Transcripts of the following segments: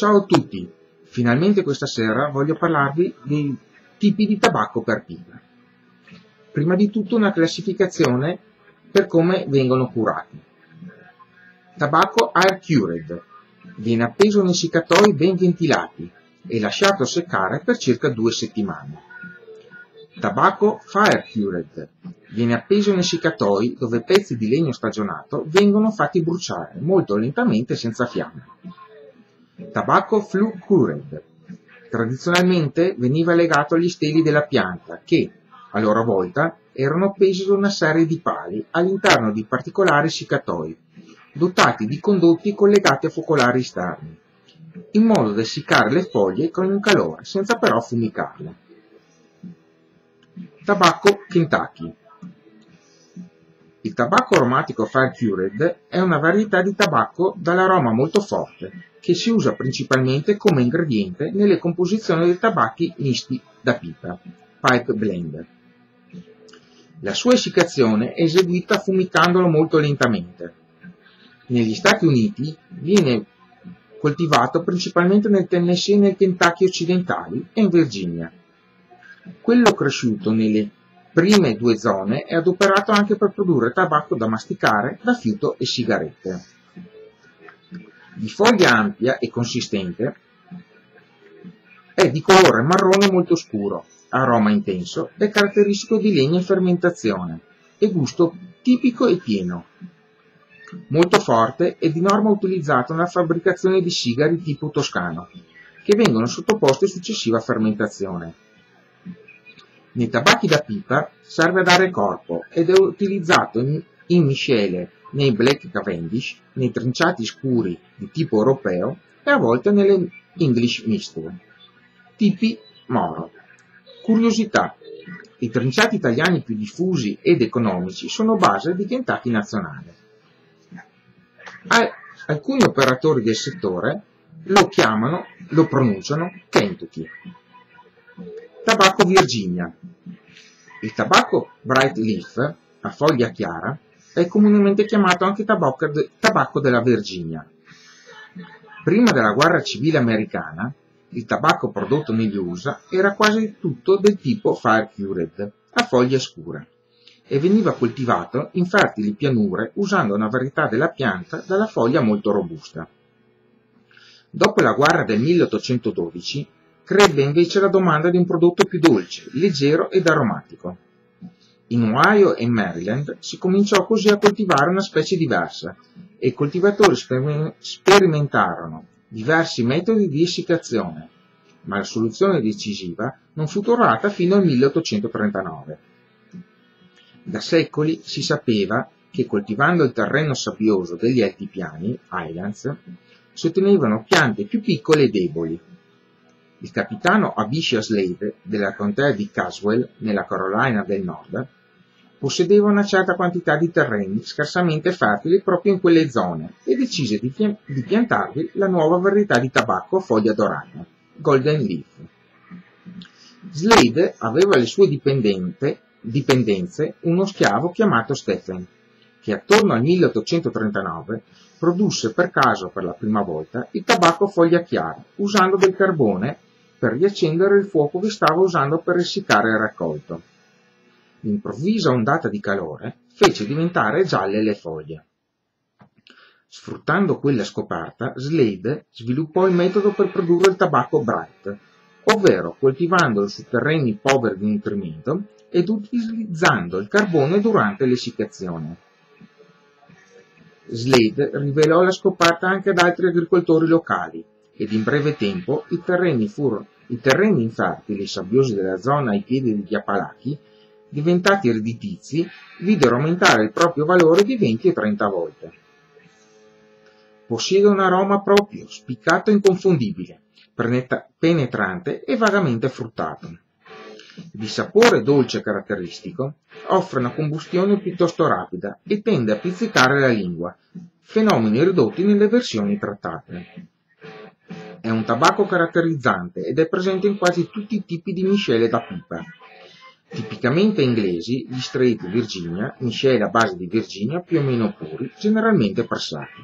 Ciao a tutti! Finalmente questa sera voglio parlarvi dei tipi di tabacco per pipa. Prima di tutto una classificazione per come vengono curati. Tabacco air cured. Viene appeso nei seccatoi ben ventilati e lasciato seccare per circa due settimane. Tabacco fire cured. Viene appeso nei seccatoi dove pezzi di legno stagionato vengono fatti bruciare molto lentamente senza fiamme. Tabacco flue cured. Tradizionalmente veniva legato agli steli della pianta che, a loro volta, erano appesi su una serie di pali all'interno di particolari seccatoi, dotati di condotti collegati a focolari esterni, in modo da essiccare le foglie con un calore senza però fumicarle. Tabacco Kentucky Il tabacco aromatico Fire Cured è una varietà di tabacco dall'aroma molto forte che si usa principalmente come ingrediente nelle composizioni dei tabacchi misti da pipa, pipe blend. La sua essiccazione è eseguita fumicandolo molto lentamente. Negli Stati Uniti viene coltivato principalmente nel Tennessee e nel Kentucky occidentali e in Virginia. Quello cresciuto nelle prime due zone è adoperato anche per produrre tabacco da masticare, da fiuto e sigarette. Di foglia ampia e consistente, è di colore marrone molto scuro, aroma intenso, è caratteristico di legna in fermentazione e gusto tipico e pieno. Molto forte e di norma utilizzato nella fabbricazione di sigari tipo toscano, che vengono sottoposti a successiva fermentazione. Nei tabacchi da pipa serve a dare corpo ed è utilizzato in, in miscele nei Black Cavendish, nei trinciati scuri di tipo europeo e a volte nelle English Mixture. Tipi Moro. Curiosità. I trinciati italiani più diffusi ed economici sono base di Kentucky nazionale. Alcuni operatori del settore lo chiamano, lo pronunciano Kentucky. Tabacco Virginia. Il tabacco Bright Leaf, a foglia chiara, è comunemente chiamato anche tabacco della Virginia. Prima della guerra civile americana, il tabacco prodotto negli USA era quasi tutto del tipo fire cured, a foglia scura, e veniva coltivato in fertili pianure usando una varietà della pianta dalla foglia molto robusta. Dopo la guerra del 1812, crebbe invece la domanda di un prodotto più dolce, leggero ed aromatico. In Ohio e Maryland si cominciò così a coltivare una specie diversa e i coltivatori sperimentarono diversi metodi di essiccazione, ma la soluzione decisiva non fu trovata fino al 1839. Da secoli si sapeva che coltivando il terreno sabbioso degli altipiani, highlands, si ottenevano piante più piccole e deboli, il capitano Abishai Slade della contea di Caswell, nella Carolina del Nord, possedeva una certa quantità di terreni scarsamente fertili proprio in quelle zone e decise di, piantarvi la nuova varietà di tabacco a foglia dorata, Golden Leaf. Slade aveva alle sue dipendenze uno schiavo chiamato Stephen, che attorno al 1839 produsse per caso per la prima volta il tabacco a foglia chiara, usando del carbone per riaccendere il fuoco che stava usando per essiccare il raccolto. L'improvvisa ondata di calore fece diventare gialle le foglie. Sfruttando quella scoperta, Slade sviluppò il metodo per produrre il tabacco bright, ovvero coltivandolo su terreni poveri di nutrimento ed utilizzando il carbone durante l'essiccazione. Slade rivelò la scoperta anche ad altri agricoltori locali, ed in breve tempo i terreni, furono, i terreni infertili e sabbiosi della zona ai piedi degli Appalachi, diventati redditizi, videro aumentare il proprio valore di 20 e 30 volte. Possiede un aroma proprio, spiccato e inconfondibile, penetrante e vagamente fruttato. Di sapore dolce caratteristico, offre una combustione piuttosto rapida e tende a pizzicare la lingua, fenomeni ridotti nelle versioni trattate. È un tabacco caratterizzante ed è presente in quasi tutti i tipi di miscele da pipa. Tipicamente inglesi, gli straight Virginia, miscele a base di Virginia più o meno puri, generalmente pressati.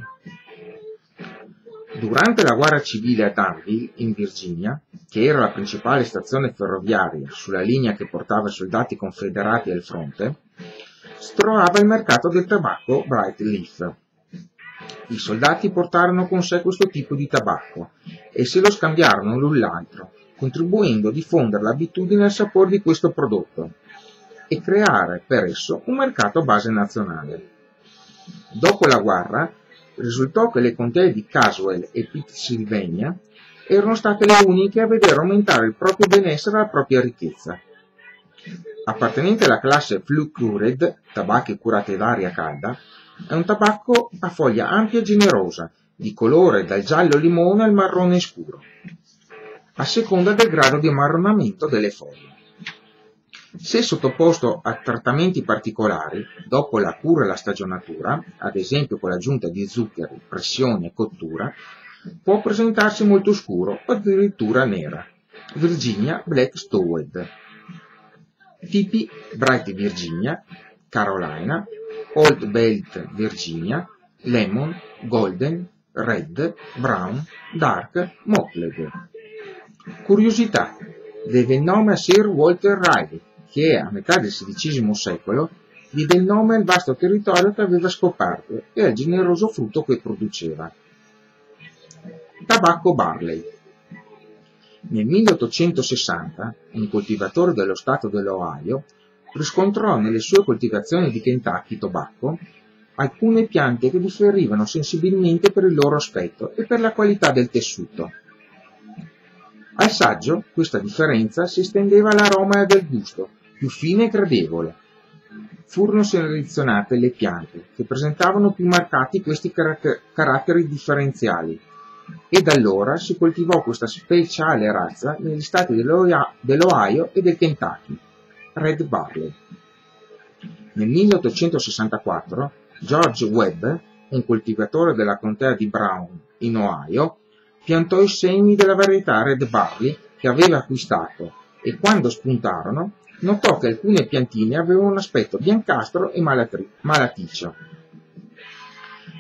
Durante la guerra civile a Danville, in Virginia, che era la principale stazione ferroviaria sulla linea che portava soldati confederati al fronte, trovava il mercato del tabacco Bright Leaf. I soldati portarono con sé questo tipo di tabacco e se lo scambiarono l'un l'altro, contribuendo a diffondere l'abitudine al sapore di questo prodotto e creare per esso un mercato a base nazionale. Dopo la guerra, risultò che le contee di Caswell e Pittsylvania erano state le uniche a vedere aumentare il proprio benessere e la propria ricchezza. Appartenente alla classe Flu Cured, tabacchi curati ad aria calda, è un tabacco a foglia ampia e generosa, di colore dal giallo limone al marrone scuro, a seconda del grado di ammarronamento delle foglie. Se sottoposto a trattamenti particolari, dopo la cura e la stagionatura, ad esempio con l'aggiunta di zuccheri, pressione e cottura, può presentarsi molto scuro o addirittura nera. Virginia Black Stowed. Tipi Bright Virginia, Carolina, Old Belt Virginia, Lemon, Golden, Red, Brown, Dark, Mottled. Curiosità. Deve il nome a Sir Walter Raleigh, che a metà del XVI secolo diede il nome al vasto territorio che aveva scoperto e al generoso frutto che produceva. Tabacco Barley. Nel 1860 un coltivatore dello stato dell'Ohio riscontrò nelle sue coltivazioni di Kentucky tobacco alcune piante che differivano sensibilmente per il loro aspetto e per la qualità del tessuto. Al saggio questa differenza si estendeva all'aroma e al gusto, più fine e gradevole. Furono selezionate le piante che presentavano più marcati questi caratter caratteri differenziali e da allora si coltivò questa speciale razza negli stati dell'Ohio e del Kentucky, Red Barley. Nel 1864 George Webb, un coltivatore della contea di Brown, in Ohio, piantò i semi della varietà Red Barley che aveva acquistato e quando spuntarono notò che alcune piantine avevano un aspetto biancastro e malaticcio.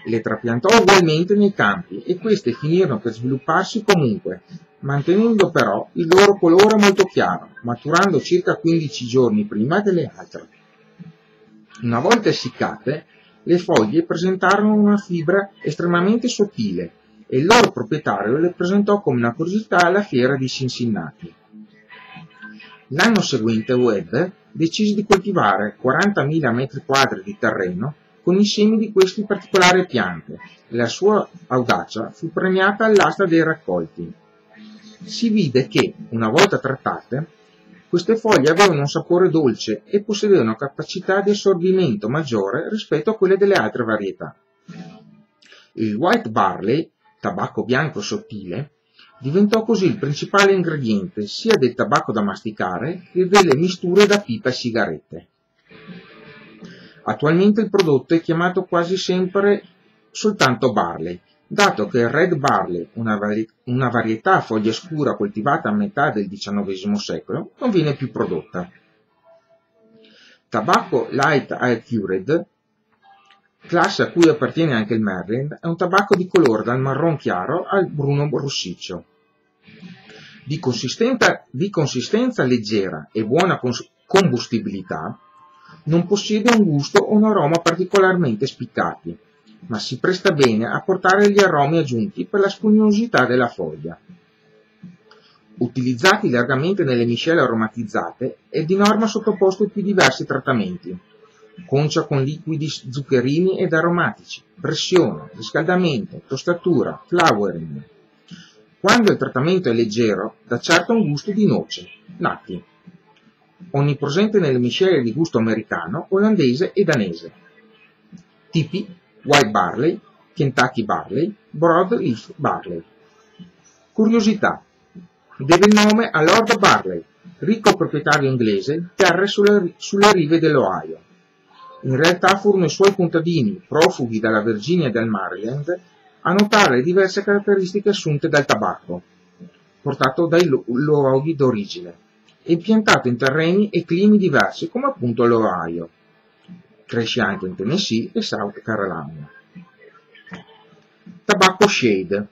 Le trapiantò ugualmente nei campi e queste finirono per svilupparsi comunque, mantenendo però il loro colore molto chiaro, maturando circa 15 giorni prima delle altre. Una volta essiccate, le foglie presentarono una fibra estremamente sottile e il loro proprietario le presentò come una curiosità alla fiera di Cincinnati. L'anno seguente Webb decise di coltivare 40.000 m2 di terreno con i semi di queste particolari piante e la sua audacia fu premiata all'asta dei raccolti. Si vide che, una volta trattate, queste foglie avevano un sapore dolce e possedevano capacità di assorbimento maggiore rispetto a quelle delle altre varietà. Il white barley, tabacco bianco sottile, Diventò così il principale ingrediente sia del tabacco da masticare che delle misture da pipa e sigarette. Attualmente il prodotto è chiamato quasi sempre soltanto barley, dato che il red barley, una, vari una varietà a foglia scura coltivata a metà del XIX secolo, non viene più prodotta. Tabacco light high cured, classe a cui appartiene anche il Maryland, è un tabacco di colore dal marron chiaro al bruno rossiccio. Di consistenza, di consistenza leggera e buona combustibilità, non possiede un gusto o un aroma particolarmente spiccati, ma si presta bene a portare gli aromi aggiunti per la spugnosità della foglia. Utilizzati largamente nelle miscele aromatizzate, è di norma sottoposto ai più diversi trattamenti, concia con liquidi zuccherini ed aromatici, pressione, riscaldamento, tostatura, flowering. Quando il trattamento è leggero, dà certo un gusto di noce, natti, onnipresente nelle miscele di gusto americano, olandese e danese. Tipi White Barley, Kentucky Barley, Broadleaf Barley. Curiosità. Deve il nome a Lord Barley, ricco proprietario inglese, terre sulle, sulle rive dell'Ohio. In realtà furono i suoi contadini, profughi dalla Virginia e dal Maryland, a notare le diverse caratteristiche assunte dal tabacco, portato dai luoghi d'origine, e piantato in terreni e climi diversi come appunto l'Ohio. Cresce anche in Tennessee e South Carolina. Tabacco Shade.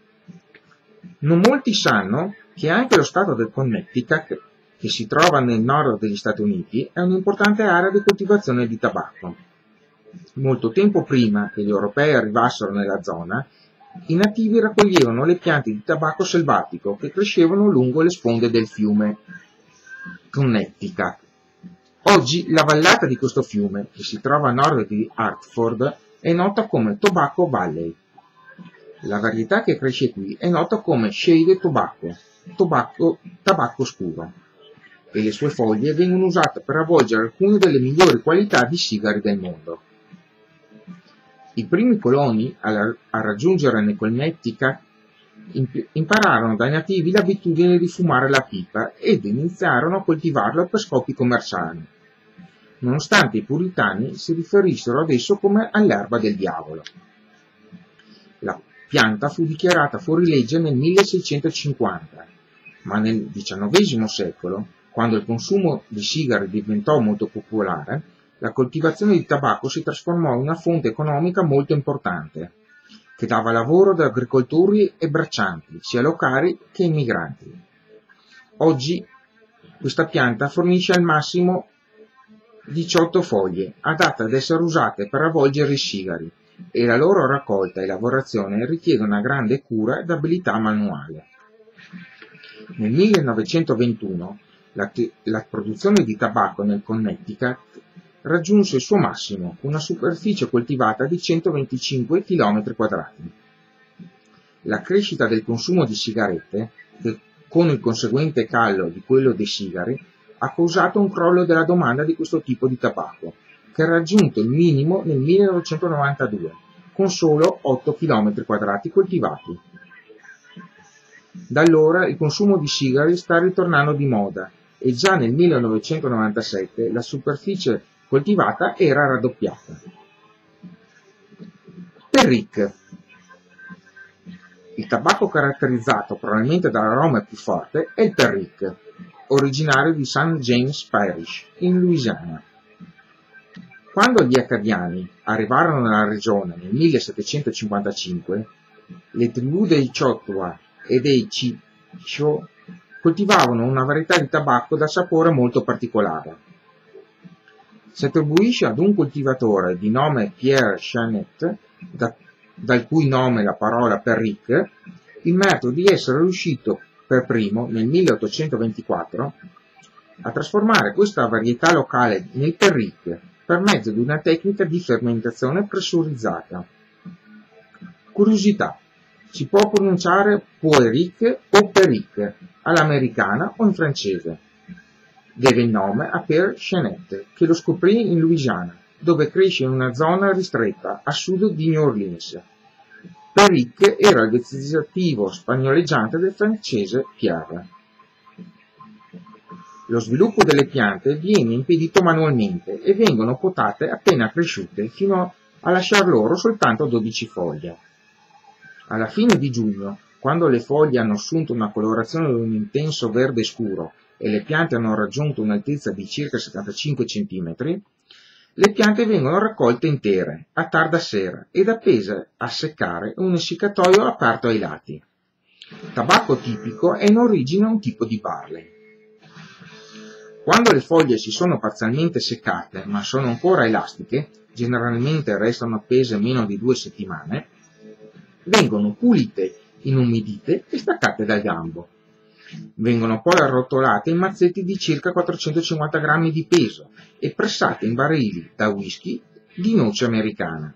Non molti sanno che anche lo stato del Connecticut, che si trova nel nord degli Stati Uniti, è un'importante area di coltivazione di tabacco. Molto tempo prima che gli europei arrivassero nella zona, i nativi raccoglievano le piante di tabacco selvatico che crescevano lungo le sponde del fiume Connecticut. Oggi la vallata di questo fiume, che si trova a nord di Hartford, è nota come Tobacco Valley. La varietà che cresce qui è nota come Shade Tobacco, tobacco, tabacco scuro, e le sue foglie vengono usate per avvolgere alcune delle migliori qualità di sigari del mondo. I primi coloni a, raggiungere Necolnettica impararono dai nativi l'abitudine di fumare la pipa ed iniziarono a coltivarla per scopi commerciali, nonostante i puritani si riferissero ad esso come all'erba del diavolo. La pianta fu dichiarata fuori legge nel 1650, ma nel XIX secolo, quando il consumo di sigari diventò molto popolare, la coltivazione di tabacco si trasformò in una fonte economica molto importante, che dava lavoro ad agricoltori e braccianti, sia locali che immigranti. Oggi questa pianta fornisce al massimo 18 foglie, adatte ad essere usate per avvolgere i sigari, e la loro raccolta e lavorazione richiede una grande cura ed abilità manuale. Nel 1921 la, la produzione di tabacco nel Connecticut raggiunse il suo massimo, una superficie coltivata di 125 km quadrati. La crescita del consumo di sigarette, con il conseguente callo di quello dei sigari, ha causato un crollo della domanda di questo tipo di tabacco, che ha raggiunto il minimo nel 1992, con solo 8 km quadrati coltivati. Da allora il consumo di sigari sta ritornando di moda e già nel 1997 la superficie coltivata era raddoppiata. Perric. Il tabacco caratterizzato probabilmente dall'aroma più forte è il Perric, originario di St. James Parish, in Louisiana. Quando gli acadiani arrivarono nella regione nel 1755, le tribù dei Chotwa e dei Chicho coltivavano una varietà di tabacco dal sapore molto particolare. Si attribuisce ad un coltivatore di nome Pierre Chanet, da, dal cui nome la parola Perrique, il merito di essere riuscito per primo, nel 1824, a trasformare questa varietà locale nel Perrique per mezzo di una tecnica di fermentazione pressurizzata. Curiosità. Si può pronunciare Poeric o Peric all'americana o in francese. Deve il nome a Pierre Chenet, che lo scoprì in Louisiana, dove cresce in una zona ristretta a sud di New Orleans. Peric era il vezzativo spagnoleggiante del francese Pierre. Lo sviluppo delle piante viene impedito manualmente e vengono potate appena cresciute fino a lasciar loro soltanto 12 foglie. Alla fine di giugno, quando le foglie hanno assunto una colorazione di un intenso verde scuro e le piante hanno raggiunto un'altezza di circa 75 cm, le piante vengono raccolte intere, a tarda sera, ed appese a seccare un essiccatoio aperto ai lati. Tabacco tipico è in origine un tipo di barley. Quando le foglie si sono parzialmente seccate ma sono ancora elastiche, generalmente restano appese meno di due settimane, vengono pulite, inumidite e staccate dal gambo. Vengono poi arrotolate in mazzetti di circa 450 grammi di peso e pressate in barili da whisky di noce americana.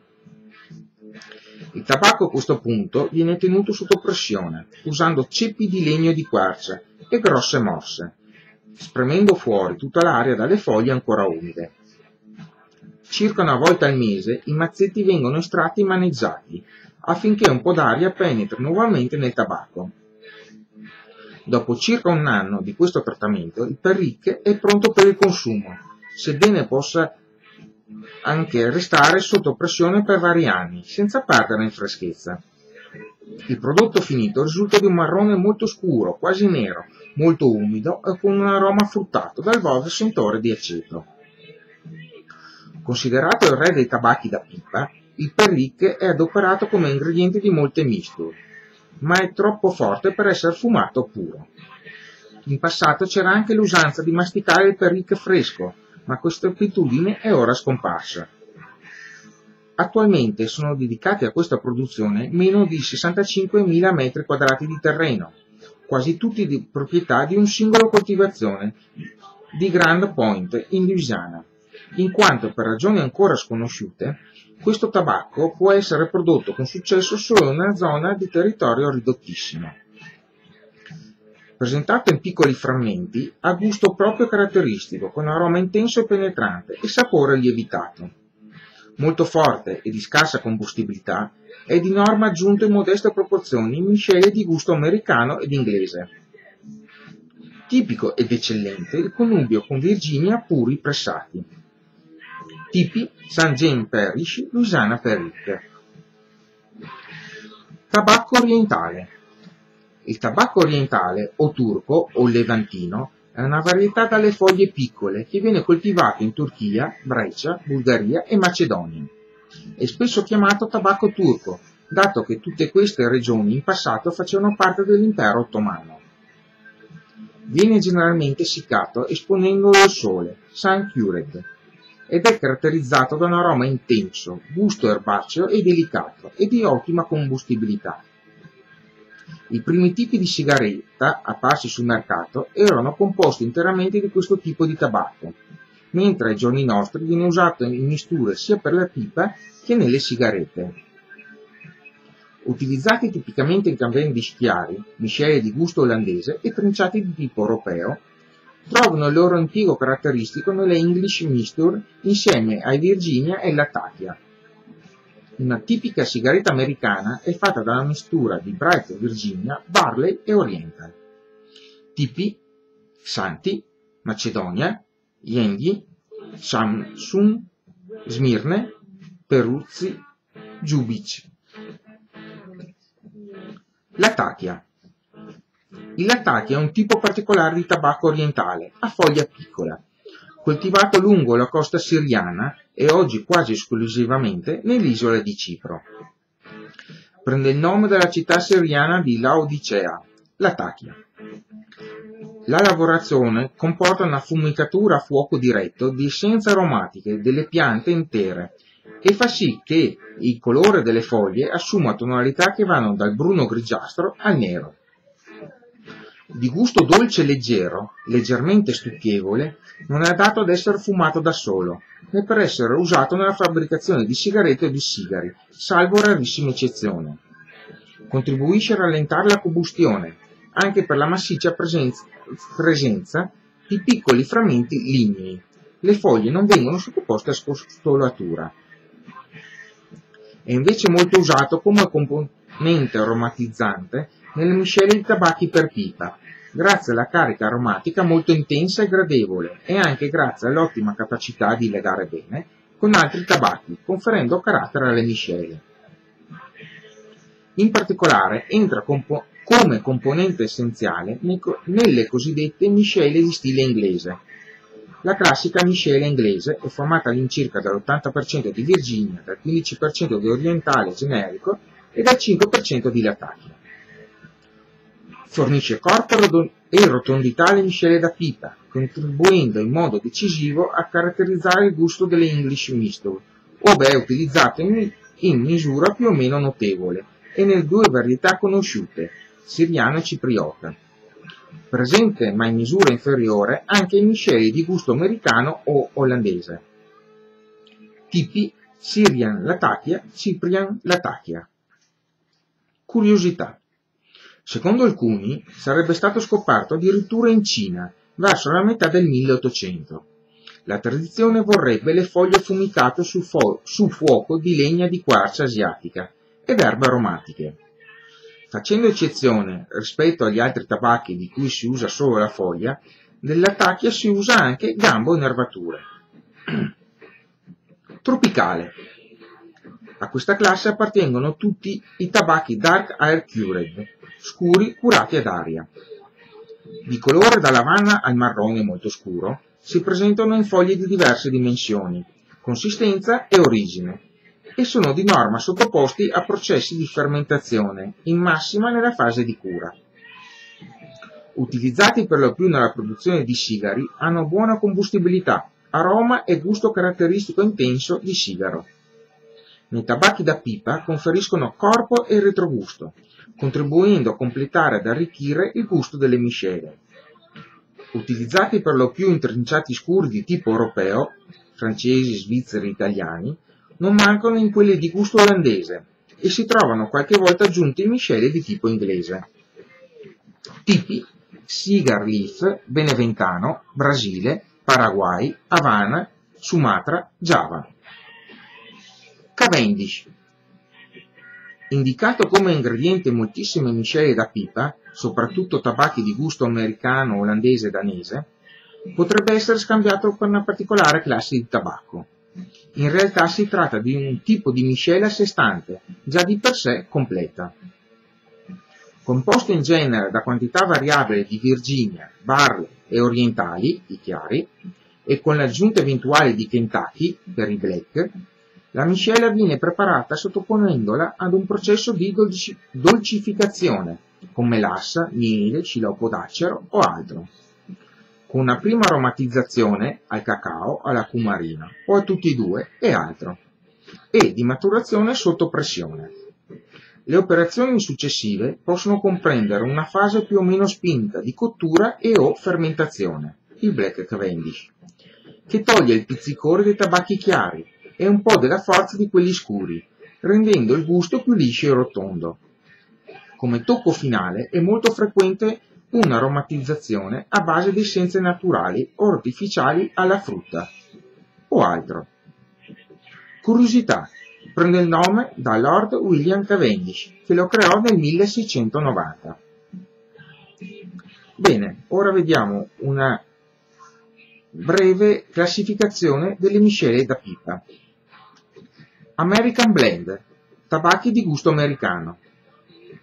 Il tabacco a questo punto viene tenuto sotto pressione usando ceppi di legno di quercia e grosse mosse, spremendo fuori tutta l'aria dalle foglie ancora umide. Circa una volta al mese i mazzetti vengono estratti e maneggiati affinché un po' d'aria penetri nuovamente nel tabacco. Dopo circa un anno di questo trattamento, il perric è pronto per il consumo, sebbene possa anche restare sotto pressione per vari anni, senza perdere in freschezza. Il prodotto finito risulta di un marrone molto scuro, quasi nero, molto umido e con un aroma fruttato dal voce sentore di aceto. Considerato il re dei tabacchi da pipa, il perric è adoperato come ingrediente di molte misture. ma è troppo forte per essere fumato puro. In passato c'era anche l'usanza di masticare il peric fresco, ma questa abitudine è ora scomparsa. Attualmente sono dedicati a questa produzione meno di 65.000 metri quadrati di terreno, quasi tutti di proprietà di un singolo coltivazione di Grand Point in Louisiana, in quanto per ragioni ancora sconosciute questo tabacco può essere prodotto con successo solo in una zona di territorio ridottissimo. Presentato in piccoli frammenti, ha gusto proprio caratteristico, con aroma intenso e penetrante e sapore lievitato. Molto forte e di scarsa combustibilità, è di norma aggiunto in modeste proporzioni in miscele di gusto americano ed inglese. Tipico ed eccellente il connubio con Virginia puri pressati. Tipi St. James Parish, Louisiana Perrick. Tabacco orientale il tabacco orientale o turco o levantino è una varietà dalle foglie piccole che viene coltivato in Turchia, Brescia, Bulgaria e Macedonia. È spesso chiamato tabacco turco, dato che tutte queste regioni in passato facevano parte dell'impero ottomano. Viene generalmente essiccato esponendolo al sole, sun cured, ed è caratterizzato da un aroma intenso, gusto erbaceo e delicato e di ottima combustibilità. I primi tipi di sigaretta apparsi sul mercato erano composti interamente di questo tipo di tabacco, mentre ai giorni nostri viene usato in misture sia per la pipa che nelle sigarette. Utilizzati tipicamente in cavendish chiari, miscele di gusto olandese e trinciati di tipo europeo, trovano il loro impiego caratteristico nelle English Mixture insieme ai Virginia e Latakia. Una tipica sigaretta americana è fatta dalla mistura di Bright Virginia, Barley e Oriental. Tipi Santi, Macedonia, Yenghi, Samsung, Smirne, Peruzzi, Giubic. Latakia. Il Latakia è un tipo particolare di tabacco orientale, a foglia piccola, coltivato lungo la costa siriana e oggi quasi esclusivamente nell'isola di Cipro. Prende il nome dalla città siriana di Laodicea, Latakia. La lavorazione comporta una fumicatura a fuoco diretto di essenze aromatiche delle piante intere e fa sì che il colore delle foglie assuma tonalità che vanno dal bruno grigiastro al nero. Di gusto dolce leggero, leggermente stucchevole, non è adatto ad essere fumato da solo, né per essere usato nella fabbricazione di sigarette o di sigari, salvo rarissime eccezioni. Contribuisce a rallentare la combustione, anche per la massiccia presenza, presenza di piccoli frammenti lignei. Le foglie non vengono sottoposte a scostolatura. È invece molto usato come componente aromatizzante nelle miscele di tabacchi per pipa, grazie alla carica aromatica molto intensa e gradevole e anche grazie all'ottima capacità di legare bene con altri tabacchi, conferendo carattere alle miscele. In particolare entra compo come componente essenziale nelle cosiddette miscele di stile inglese. La classica miscela inglese è formata all'incirca dall'80% di Virginia, dal 15% di orientale generico e dal 5% di Latakia. Fornisce corpo e rotondità alle miscele da pipa, contribuendo in modo decisivo a caratterizzare il gusto delle English Mixture, ove è utilizzato in, in misura più o meno notevole e nelle due varietà conosciute, siriano e cipriota. Presente ma in misura inferiore anche in miscele di gusto americano o olandese. Tipi Syrian Latakia, Cyprian Latakia. Curiosità. Secondo alcuni sarebbe stato scoperto addirittura in Cina, verso la metà del 1800. La tradizione vorrebbe le foglie affumicate su, fu su fuoco di legna di quercia asiatica ed erbe aromatiche. Facendo eccezione rispetto agli altri tabacchi di cui si usa solo la foglia, nella tacchia si usa anche gambo e nervature. Tropicale. A questa classe appartengono tutti i tabacchi Dark Air Cured, scuri curati ad aria. Di colore da lavanda al marrone molto scuro, si presentano in foglie di diverse dimensioni, consistenza e origine, e sono di norma sottoposti a processi di fermentazione, in massima nella fase di cura. Utilizzati per lo più nella produzione di sigari, hanno buona combustibilità, aroma e gusto caratteristico intenso di sigaro. Nei tabacchi da pipa conferiscono corpo e retrogusto, contribuendo a completare ed arricchire il gusto delle miscele. Utilizzati per lo più in trinciati scuri di tipo europeo, francesi, svizzeri, italiani, non mancano in quelli di gusto olandese e si trovano qualche volta aggiunti in miscele di tipo inglese. Tipi Cigar Leaf, Beneventano, Brasile, Paraguay, Havana, Sumatra, Java. Cavendish Indicato come ingrediente in moltissime miscele da pipa, soprattutto tabacchi di gusto americano, olandese e danese, potrebbe essere scambiato con una particolare classe di tabacco. In realtà si tratta di un tipo di miscela a sé stante, già di per sé completa. Composto in genere da quantità variabile di Virginia, Barley e orientali, i chiari, e con l'aggiunta eventuale di Kentucky, per i black, la miscela viene preparata sottoponendola ad un processo di dolcificazione, con melassa, miele, sciroppo d'acero o altro, con una prima aromatizzazione al cacao, alla cumarina o a tutti e due e altro, e di maturazione sotto pressione. Le operazioni successive possono comprendere una fase più o meno spinta di cottura e o fermentazione, il Black Cavendish, che toglie il pizzicore dei tabacchi chiari e un po' della forza di quelli scuri, rendendo il gusto più liscio e rotondo. Come tocco finale è molto frequente un'aromatizzazione a base di essenze naturali o artificiali alla frutta o altro. Curiosità. Prende il nome da Lord William Cavendish, che lo creò nel 1690. Bene, ora vediamo una breve classificazione delle miscele da pipa. American Blend, tabacchi di gusto americano.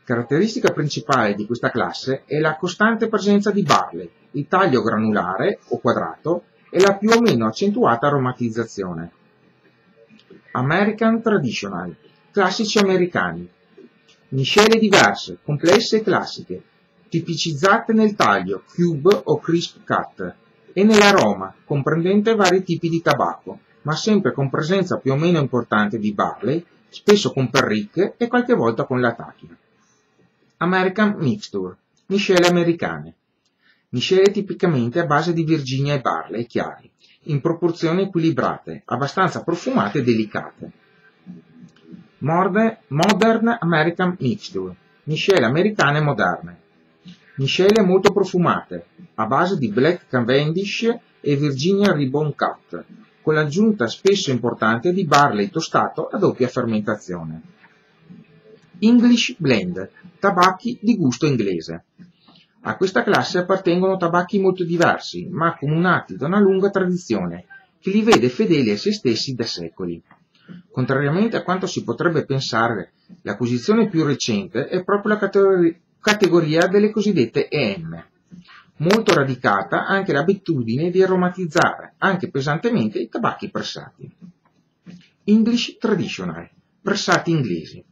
Caratteristica principale di questa classe è la costante presenza di barley, il taglio granulare o quadrato e la più o meno accentuata aromatizzazione. American Traditional, classici americani. Miscele diverse, complesse e classiche, tipicizzate nel taglio, cube o crisp cut, e nell'aroma, comprendente vari tipi di tabacco, ma sempre con presenza più o meno importante di barley, spesso con perricche e qualche volta con la tachia. American Mixture, miscele americane. Miscele tipicamente a base di Virginia e barley chiari, in proporzioni equilibrate, abbastanza profumate e delicate. Modern American Mixture, miscele americane moderne. Miscele molto profumate, a base di Black Cavendish e Virginia Ribbon Cut, con l'aggiunta spesso importante di barley tostato a doppia fermentazione. English Blend, tabacchi di gusto inglese. A questa classe appartengono tabacchi molto diversi, ma accomunati da una lunga tradizione, che li vede fedeli a se stessi da secoli. Contrariamente a quanto si potrebbe pensare, la posizione più recente è proprio la categoria delle cosiddette EM, molto radicata anche l'abitudine di aromatizzare, anche pesantemente, i tabacchi pressati. English Traditional, pressati inglesi.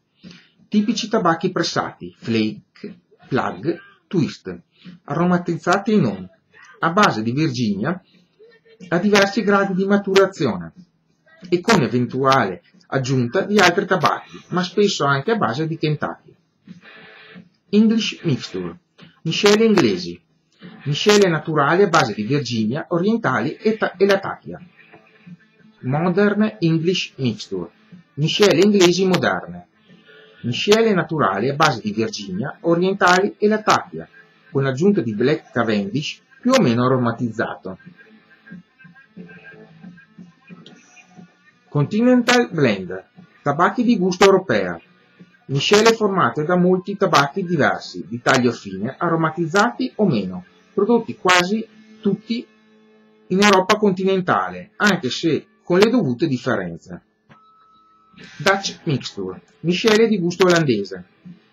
Tipici tabacchi pressati, flake, plug, twist, aromatizzati e non, a base di Virginia, a diversi gradi di maturazione e con eventuale aggiunta di altri tabacchi, ma spesso anche a base di Kentucky. English Mixture, miscele inglesi, miscele naturali a base di Virginia, orientali e, e Latakia. Modern English Mixture, miscele inglesi moderne, miscele naturali a base di Virginia, orientali e Latakia, con l'aggiunta di Black Cavendish più o meno aromatizzato. Continental Blend, tabacchi di gusto europea, miscele formate da molti tabacchi diversi, di taglio fine, aromatizzati o meno, prodotti quasi tutti in Europa continentale, anche se con le dovute differenze. Dutch Mixture, miscele di gusto olandese.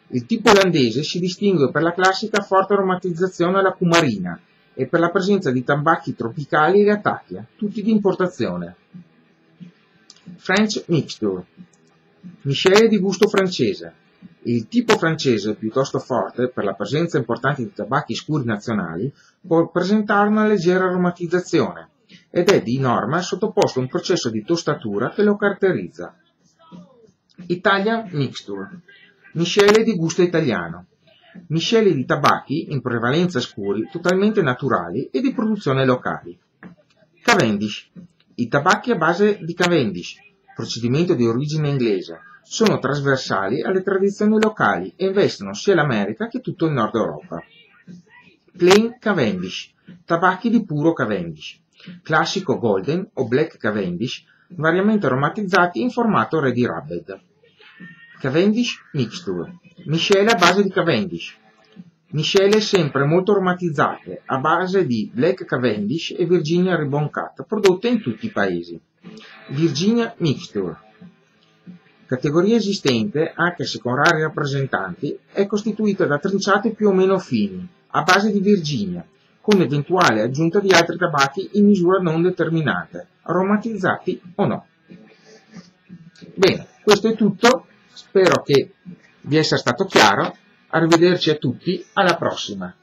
Il tipo olandese si distingue per la classica forte aromatizzazione alla cumarina e per la presenza di tabacchi tropicali e attacchia, tutti di importazione. French Mixture, miscele di gusto francese. Il tipo francese, piuttosto forte per la presenza importante di tabacchi scuri nazionali, può presentare una leggera aromatizzazione ed è di norma sottoposto a un processo di tostatura che lo caratterizza. Italian Mixture. Miscele di gusto italiano. Miscele di tabacchi, in prevalenza scuri, totalmente naturali e di produzione locali. Cavendish. I tabacchi a base di Cavendish, procedimento di origine inglese, sono trasversali alle tradizioni locali e investono sia l'America che tutto il Nord Europa. Plain Cavendish. Tabacchi di puro Cavendish. Classico Golden o Black Cavendish, variamente aromatizzati in formato Ready Rabbit. Cavendish Mixture. Miscele a base di Cavendish. Miscele sempre molto aromatizzate, a base di Black Cavendish e Virginia Ribbon Cut, prodotte in tutti i paesi. Virginia Mixture. Categoria esistente, anche se con rari rappresentanti, è costituita da trinciati più o meno fini, a base di Virginia, con eventuale aggiunta di altri tabacchi in misura non determinata, aromatizzati o no. Bene, questo è tutto Spero che vi sia stato chiaro. Arrivederci a tutti, alla prossima.